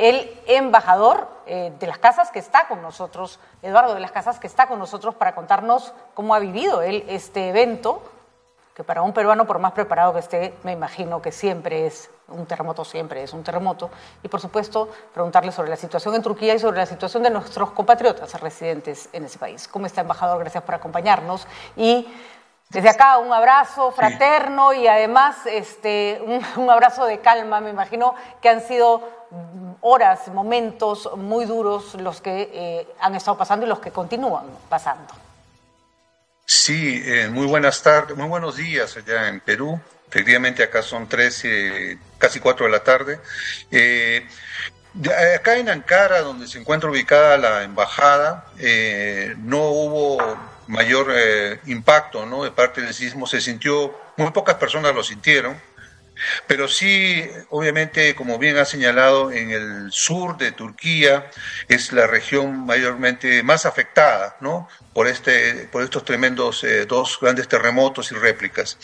el embajador eh, de las Casas que está con nosotros, Eduardo de las Casas que está con nosotros para contarnos cómo ha vivido él este evento, que para un peruano, por más preparado que esté, me imagino que siempre es un terremoto, siempre es un terremoto. Y por supuesto, preguntarle sobre la situación en Turquía y sobre la situación de nuestros compatriotas residentes en ese país. ¿Cómo está, embajador? Gracias por acompañarnos. Y desde acá un abrazo fraterno y además este, un, abrazo de calma. Me imagino que han sido horas, momentos muy duros los que eh, han estado pasando y los que continúan pasando. Sí, eh, muy buenas tardes, muy buenos días allá en Perú. Efectivamente, acá son tres, casi cuatro de la tarde. Eh, acá en Ankara, donde se encuentra ubicada la embajada, no hubo mayor eh, impacto ¿no? de parte del sismo se sintió, muy pocas personas lo sintieron, pero sí, obviamente, como bien ha señalado, en el sur de Turquía es la región mayormente más afectada ¿no? por, este, por estos tremendos eh, dos grandes terremotos y réplicas.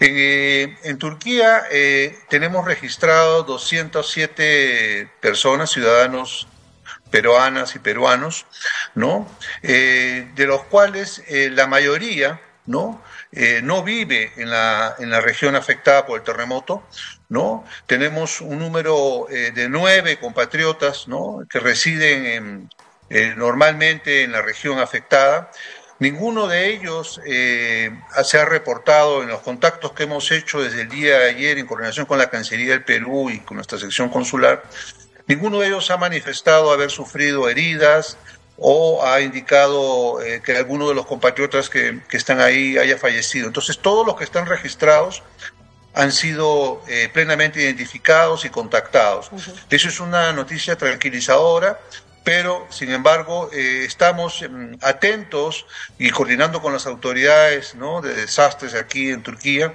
En, eh, Turquía tenemos registrado 207 personas, ciudadanos peruanas y peruanos, ¿no? Eh, de los cuales eh, la mayoría, ¿no? Eh, no vive en la, en la región afectada por el terremoto, ¿no? Tenemos un número de nueve compatriotas, ¿no? Que residen normalmente en la región afectada. Ninguno de ellos se ha reportado en los contactos que hemos hecho desde el día de ayer en coordinación con la Cancillería del Perú y con nuestra sección consular, Ninguno de ellos ha manifestado haber sufrido heridas o ha indicado eh, que alguno de los compatriotas que, están ahí haya fallecido. Entonces, todos los que están registrados han sido eh, plenamente identificados y contactados. Eso es una noticia tranquilizadora, pero sin embargo eh, estamos mm, atentos y coordinando con las autoridades de desastres aquí en Turquía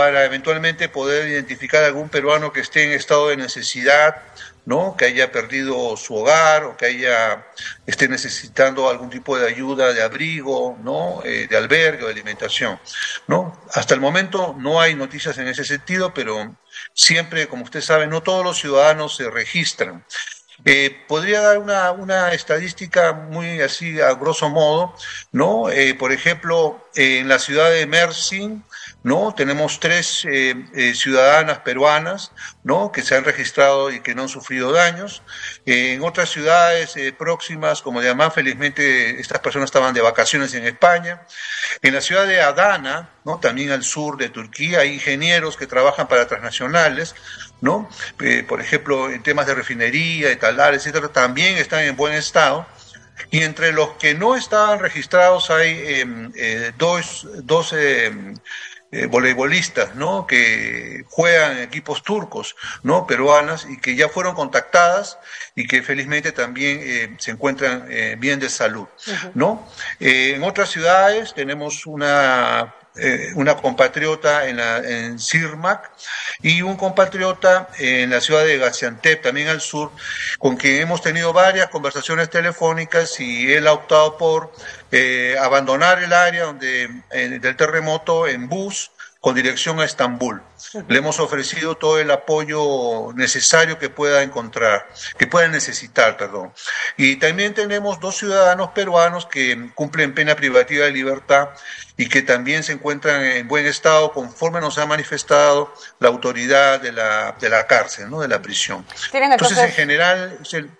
para eventualmente poder identificar a algún peruano que esté en estado de necesidad ¿no? que haya perdido su hogar o que haya esté necesitando algún tipo de ayuda de abrigo, ¿no? Eh, de albergue o de alimentación. ¿no? Hasta el momento no hay noticias en ese sentido, pero siempre, como usted sabe, no todos los ciudadanos se registran. Eh, podría dar una, una, estadística muy así a grosso modo, ¿no? Eh, por ejemplo, en la ciudad de Mersin, ¿no? Tenemos tres eh, eh, ciudadanas peruanas, ¿no? Que se han registrado y que no han sufrido daños. en otras ciudades eh, próximas, como de Amán, felizmente estas personas estaban de vacaciones en España. En la ciudad de Adana, ¿no? También al sur de Turquía, hay ingenieros que trabajan para transnacionales, ¿no? por ejemplo, en temas de refinería, de talar, etcétera, también están en buen estado. Y entre los que no estaban registrados hay em, dos, dos em, eh, voleibolistas, ¿no? Que juegan en equipos turcos, ¿no? Peruanas y que ya fueron contactadas y que felizmente también eh, se encuentran eh, bien de salud, ¿no? en otras ciudades tenemos una una compatriota en, la, en Sirmac y un compatriota en la ciudad de Gaziantep, también al sur, con quien hemos tenido varias conversaciones telefónicas y él ha optado por eh, abandonar el área donde, del terremoto en bus con dirección a Estambul. Le hemos ofrecido todo el apoyo necesario que pueda encontrar, que pueda necesitar, perdón. Y también tenemos dos ciudadanos peruanos que cumplen pena privativa de libertad y que también se encuentran en buen estado conforme nos ha manifestado la autoridad de la, de la cárcel, ¿no? de la prisión. Entonces, en general, es el,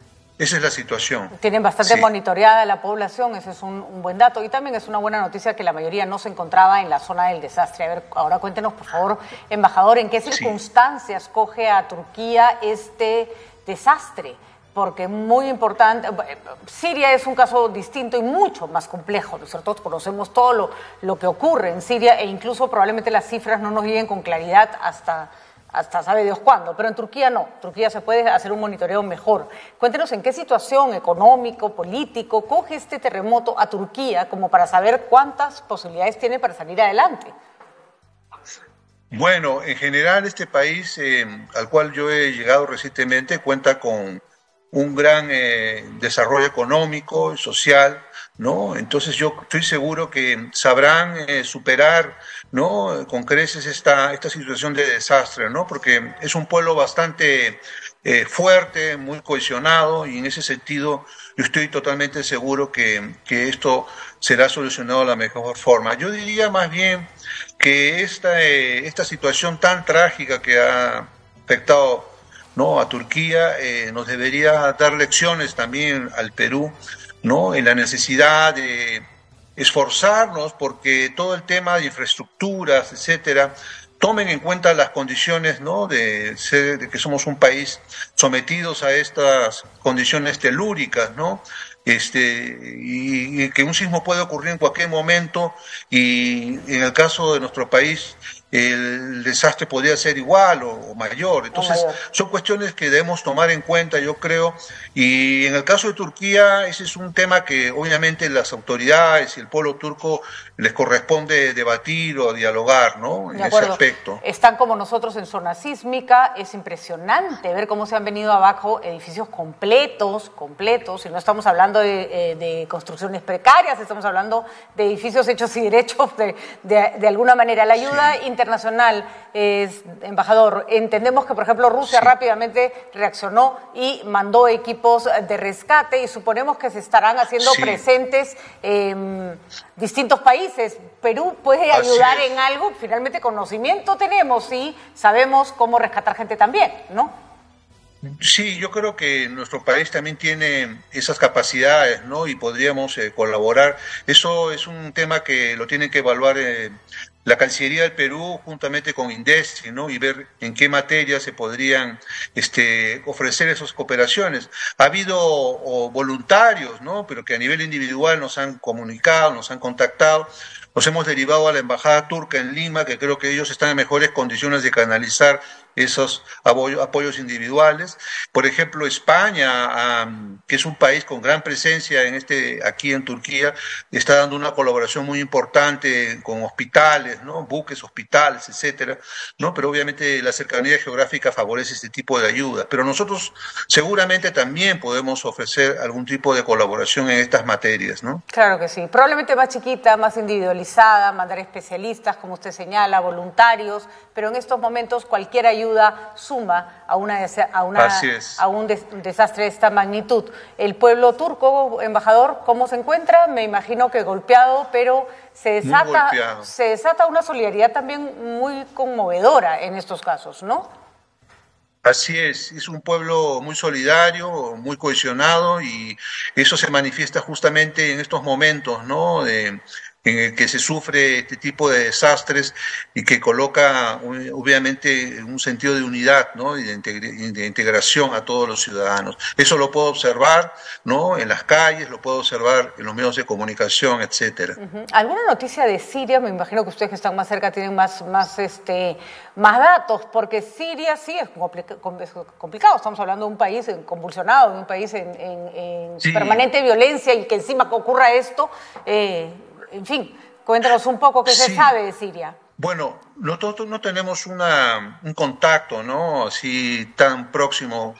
esa es la situación. Tienen bastante monitoreada la población, ese es un, buen dato. Y también es una buena noticia que la mayoría no se encontraba en la zona del desastre. A ver, ahora cuéntenos, por favor, embajador, ¿en qué circunstancias coge a Turquía este desastre? Porque es muy importante, Siria es un caso distinto y mucho más complejo, ¿no es cierto? Conocemos todo lo, lo que ocurre en Siria e incluso probablemente las cifras no nos lleguen con claridad hasta hasta sabe Dios cuándo, pero en Turquía no, Turquía se puede hacer un monitoreo mejor. Cuéntenos en qué situación económico, político, coge este terremoto a Turquía como para saber cuántas posibilidades tiene para salir adelante. Bueno, en general este país eh, al cual yo he llegado recientemente cuenta con un gran eh, desarrollo económico y social, ¿no? Entonces yo estoy seguro que sabrán eh, superar ¿no? con creces esta, esta situación de desastre, ¿no? porque es un pueblo bastante eh, fuerte, muy cohesionado y en ese sentido yo estoy totalmente seguro que, esto será solucionado de la mejor forma. Yo diría más bien que esta, esta situación tan trágica que ha afectado ¿no? a Turquía eh, nos debería dar lecciones también al Perú ¿no? en la necesidad de esforzarnos porque todo el tema de infraestructuras, etcétera, tomen en cuenta las condiciones ¿no? de, ser, de que somos un país sometidos a estas condiciones telúricas, ¿no? Este, y, y, que un sismo puede ocurrir en cualquier momento y en el caso de nuestro país el desastre podría ser igual o, mayor. Entonces, son cuestiones que debemos tomar en cuenta, yo creo. Y en el caso de Turquía, ese es un tema que obviamente las autoridades y el pueblo turco les corresponde debatir o dialogar, ¿no? En ese aspecto. Están como nosotros en zona sísmica. Es impresionante ver cómo se han venido abajo edificios completos, completos. Y no estamos hablando de, eh, construcciones precarias, estamos hablando de edificios hechos y derechos de, de, alguna manera. La ayuda internacional, es, embajador, entendemos que, por ejemplo, Rusia rápidamente reaccionó y mandó equipos de rescate y suponemos que se estarán haciendo presentes en distintos países. Perú puede ayudar en algo, finalmente conocimiento tenemos y sabemos cómo rescatar gente también, ¿no? Sí, yo creo que nuestro país también tiene esas capacidades, ¿no? Y podríamos eh, colaborar. Eso es un tema que lo tienen que evaluar eh, la Cancillería del Perú juntamente con Indestri, ¿no? Y ver en qué materia se podrían este, ofrecer esas cooperaciones. Ha habido voluntarios, ¿no? Pero que a nivel individual nos han comunicado, nos han contactado. Nos hemos derivado a la Embajada Turca en Lima, que creo que ellos están en mejores condiciones de canalizar esos apoyos individuales. Por ejemplo, España, que es un país con gran presencia en este, aquí en Turquía, está dando una colaboración muy importante con hospitales, ¿no? buques, hospitales, etcétera, ¿no? Pero obviamente la cercanía geográfica favorece este tipo de ayuda. Pero nosotros seguramente también podemos ofrecer algún tipo de colaboración en estas materias, ¿no? Claro que sí. Probablemente más chiquita, más mandar especialistas, como usted señala, voluntarios, pero en estos momentos cualquier ayuda suma a, una, a, una, a un, desastre de esta magnitud. El pueblo turco, embajador, ¿cómo se encuentra? Me imagino que golpeado, pero se desata, se desata una solidaridad también muy conmovedora en estos casos, ¿no? Así es, es un pueblo muy solidario, muy cohesionado y eso se manifiesta justamente en estos momentos, ¿no? De, en el que se sufre este tipo de desastres y que coloca obviamente un sentido de unidad ¿no? y de, integración a todos los ciudadanos. Eso lo puedo observar ¿no? en las calles, lo puedo observar en los medios de comunicación, etcétera. ¿Alguna noticia de Siria? Me imagino que ustedes que están más cerca tienen más, más, este, más datos, porque Siria sí es complicado. Estamos hablando de un país convulsionado, de un país en, permanente violencia y que encima ocurra esto. Eh, en fin, cuéntanos un poco qué se sabe de Siria. Bueno, nosotros no tenemos una, un contacto, ¿no? Así tan próximo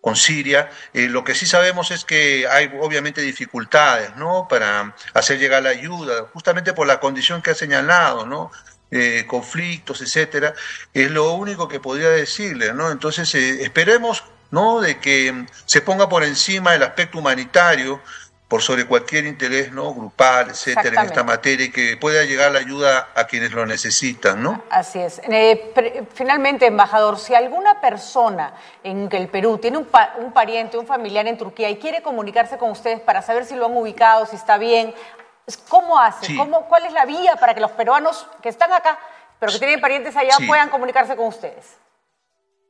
con Siria. Eh, lo que sí sabemos es que hay obviamente dificultades, ¿no? Para hacer llegar la ayuda, justamente por la condición que ha señalado, ¿no? Eh, conflictos, etcétera. Es lo único que podría decirle, ¿no? Entonces eh, esperemos, ¿no? De que se ponga por encima el aspecto humanitario por sobre cualquier interés no grupal, etcétera, en esta materia y que pueda llegar la ayuda a quienes lo necesitan, ¿no? Así es. Eh, finalmente, embajador, si alguna persona en el Perú tiene un, un, pariente, un familiar en Turquía y quiere comunicarse con ustedes para saber si lo han ubicado, si está bien, ¿cómo hace? ¿Cómo, ¿Cuál es la vía para que los peruanos que están acá, pero que tienen parientes allá, puedan comunicarse con ustedes?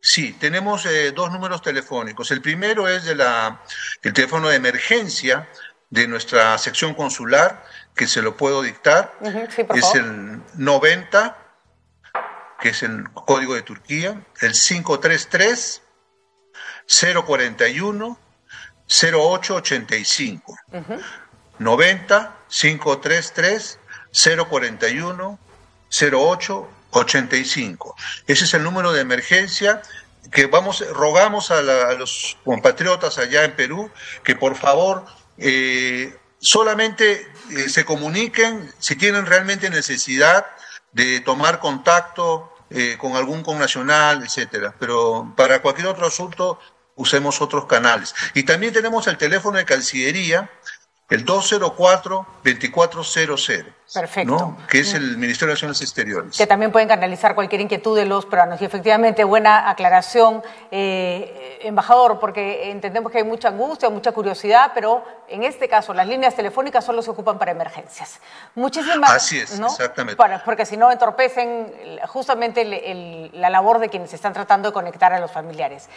Sí, tenemos eh, dos números telefónicos. El primero es de la, el teléfono de emergencia de nuestra sección consular, que se lo puedo dictar. es el 90, que es el código de Turquía, el 533 041 0885. 90 533 041 0885. Ese es el número de emergencia que vamos, rogamos a, a los compatriotas allá en Perú que por favor eh, solamente eh, se comuniquen si tienen realmente necesidad de tomar contacto eh, con algún connacional, etcétera. Pero para cualquier otro asunto usemos otros canales. Y también tenemos el teléfono de Cancillería, el 204-2400. Perfecto. Que es el Ministerio de Relaciones Exteriores. Que también pueden canalizar cualquier inquietud de los peruanos. Y efectivamente, buena aclaración, eh, embajador, porque entendemos que hay mucha angustia, mucha curiosidad, pero en este caso las líneas telefónicas solo se ocupan para emergencias. Muchísimas Así es, exactamente. porque si no entorpecen justamente la labor de quienes están tratando de conectar a los familiares.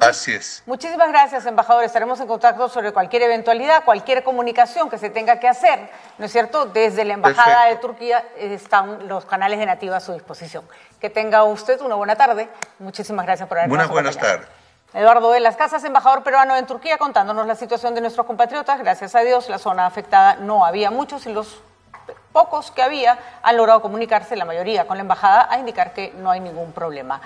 Así es. Muchísimas gracias, embajador. Estaremos en contacto sobre cualquier eventualidad, cualquier comunicación que se tenga que hacer, ¿no es cierto? Desde la Embajada de Turquía están los canales de Nativa a su disposición. Que tenga usted una buena tarde. Muchísimas gracias por habernos Buenas, buenas tardes. Eduardo de las Casas, embajador peruano en Turquía, contándonos la situación de nuestros compatriotas. Gracias a Dios, la zona afectada no había muchos y los pocos que había han logrado comunicarse, la mayoría con la embajada, a indicar que no hay ningún problema.